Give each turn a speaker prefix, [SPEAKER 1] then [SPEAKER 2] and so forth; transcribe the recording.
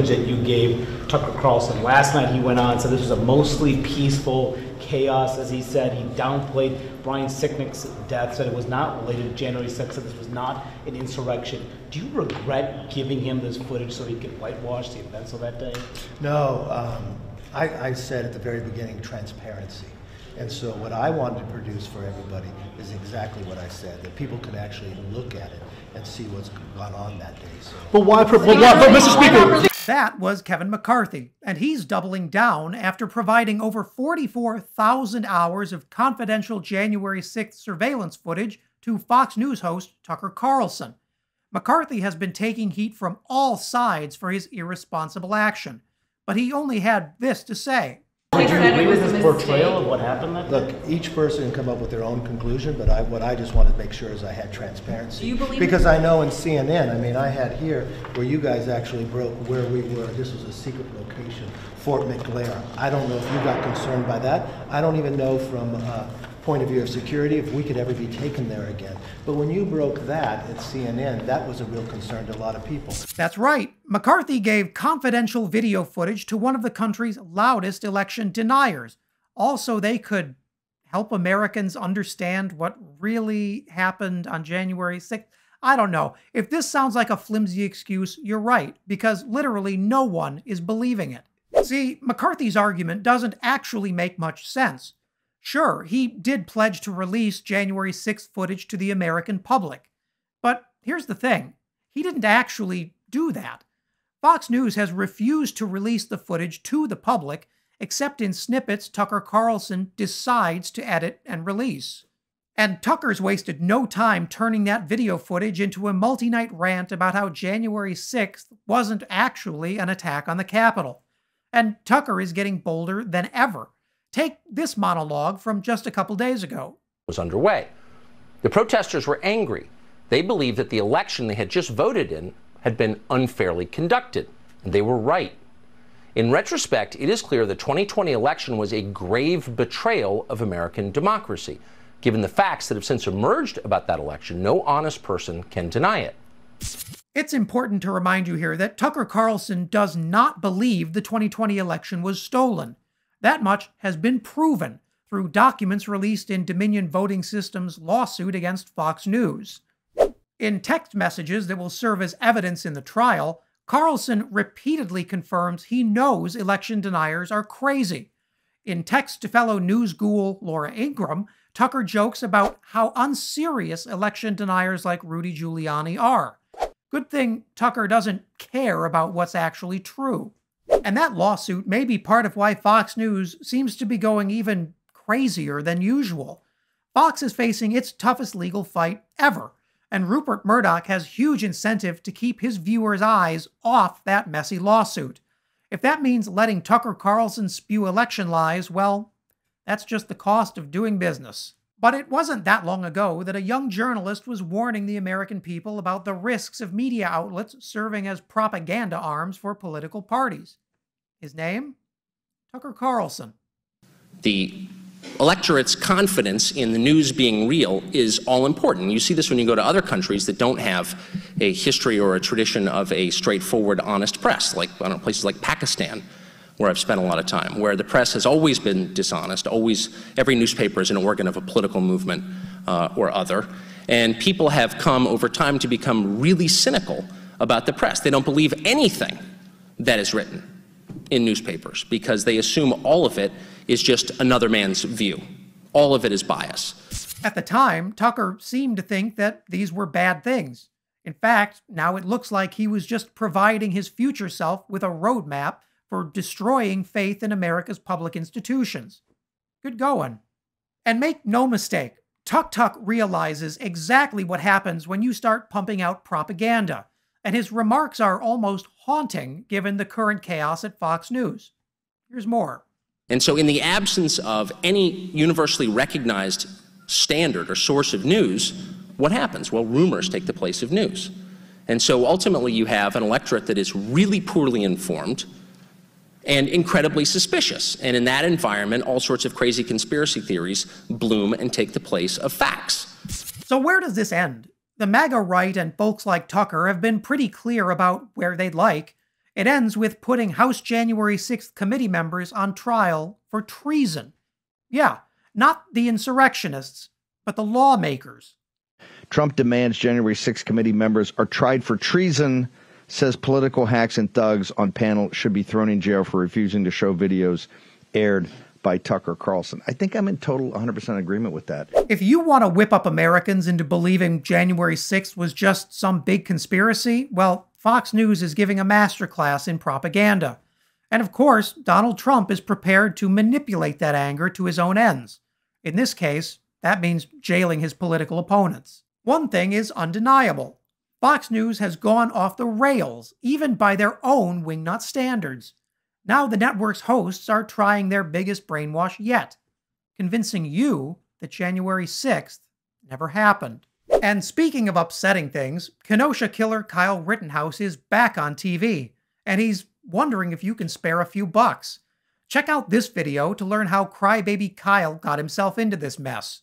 [SPEAKER 1] that you gave Tucker Carlson. Last night he went on said this was a mostly peaceful chaos, as he said. He downplayed Brian Sicknick's death, said it was not related to January 6th, said this was not an insurrection. Do you regret giving him this footage so he could whitewash the events of that day?
[SPEAKER 2] No, um, I, I said at the very beginning transparency. And so what I wanted to produce for everybody is exactly what I said, that people can actually look at it and see what's gone on that day. So.
[SPEAKER 3] But why, but, why, but Mr. Speaker,
[SPEAKER 4] That was Kevin McCarthy, and he's doubling down after providing over 44,000 hours of confidential January 6th surveillance footage to Fox News host Tucker Carlson. McCarthy has been taking heat from all sides for his irresponsible action, but he only had this to say.
[SPEAKER 1] Would you agree with his portrayal of what happened that day?
[SPEAKER 2] Look, each person can come up with their own conclusion, but I, what I just wanted to make sure is I had transparency.
[SPEAKER 5] Do you believe-
[SPEAKER 2] Because I know in CNN, I mean, I had here where you guys actually broke where we were. This was a secret location, Fort McNair. I don't know if you got concerned by that. I don't even know from a point of view of security if we could ever be taken there again. But when you broke that at CNN, that was a real concern to a lot of people.
[SPEAKER 4] That's right. McCarthy gave confidential video footage to one of the country's loudest election deniers, all so they could help Americans understand what really happened on January 6th. I don't know. If this sounds like a flimsy excuse, you're right, because literally no one is believing it. See, McCarthy's argument doesn't actually make much sense. Sure, he did pledge to release January 6th footage to the American public. But here's the thing he didn't actually do that. Fox News has refused to release the footage to the public, except in snippets Tucker Carlson decides to edit and release. And Tucker's wasted no time turning that video footage into a multi night rant about how January 6th wasn't actually an attack on the Capitol. And Tucker is getting bolder than ever. Take this monologue from just a couple days ago.
[SPEAKER 6] was underway. The protesters were angry. They believed that the election they had just voted in had been unfairly conducted, and they were right. In retrospect, it is clear the 2020 election was a grave betrayal of American democracy. Given the facts that have since emerged about that election, no honest person can deny it.
[SPEAKER 4] It's important to remind you here that Tucker Carlson does not believe the 2020 election was stolen. That much has been proven through documents released in Dominion Voting Systems' lawsuit against Fox News. In text messages that will serve as evidence in the trial, Carlson repeatedly confirms he knows election deniers are crazy. In text to fellow news ghoul Laura Ingraham, Tucker jokes about how unserious election deniers like Rudy Giuliani are. Good thing Tucker doesn't care about what's actually true. And that lawsuit may be part of why Fox News seems to be going even crazier than usual. Fox is facing its toughest legal fight ever, and Rupert Murdoch has huge incentive to keep his viewers' eyes off that messy lawsuit. If that means letting Tucker Carlson spew election lies, well, that's just the cost of doing business. But it wasn't that long ago that a young journalist was warning the American people about the risks of media outlets serving as propaganda arms for political parties. His name? Tucker Carlson.
[SPEAKER 6] the electorate's confidence in the news being real is all important. You see this when you go to other countries that don't have a history or a tradition of a straightforward, honest press, like I don't know, places like Pakistan, where I've spent a lot of time, where the press has always been dishonest. Always, every newspaper is an organ of a political movement uh, or other, and people have come over time to become really cynical about the press. They don't believe anything that is written in newspapers because they assume all of it is just another man's view. All of it is bias.
[SPEAKER 4] At the time, Tucker seemed to think that these were bad things. In fact, now it looks like he was just providing his future self with a roadmap for destroying faith in America's public institutions. Good going. And make no mistake, Tuk Tuk realizes exactly what happens when you start pumping out propaganda, and his remarks are almost haunting given the current chaos at Fox News. Here's more.
[SPEAKER 6] And so, in the absence of any universally recognized standard or source of news, what happens? Well, rumors take the place of news. And so ultimately, you have an electorate that is really poorly informed and incredibly suspicious. And in that environment, all sorts of crazy conspiracy theories bloom and take the place of facts.
[SPEAKER 4] So, where does this end? The MAGA right and folks like Tucker have been pretty clear about where they'd like. It ends with putting House January 6th committee members on trial for treason. Yeah, not the insurrectionists, but the lawmakers.
[SPEAKER 5] Trump demands January 6 committee members are tried for treason, says political hacks and thugs on panel should be thrown in jail for refusing to show videos aired by Tucker Carlson. I think I'm in total 100% agreement with that.
[SPEAKER 4] If you want to whip up Americans into believing January 6th was just some big conspiracy, well, Fox News is giving a masterclass in propaganda. And of course, Donald Trump is prepared to manipulate that anger to his own ends. In this case, that means jailing his political opponents. One thing is undeniable Fox News has gone off the rails, even by their own wingnut standards. Now the network's hosts are trying their biggest brainwash yet, convincing you that January 6th never happened. And speaking of upsetting things, Kenosha killer Kyle Rittenhouse is back on TV, and he's wondering if you can spare a few bucks. Check out this video to learn how crybaby Kyle got himself into this mess.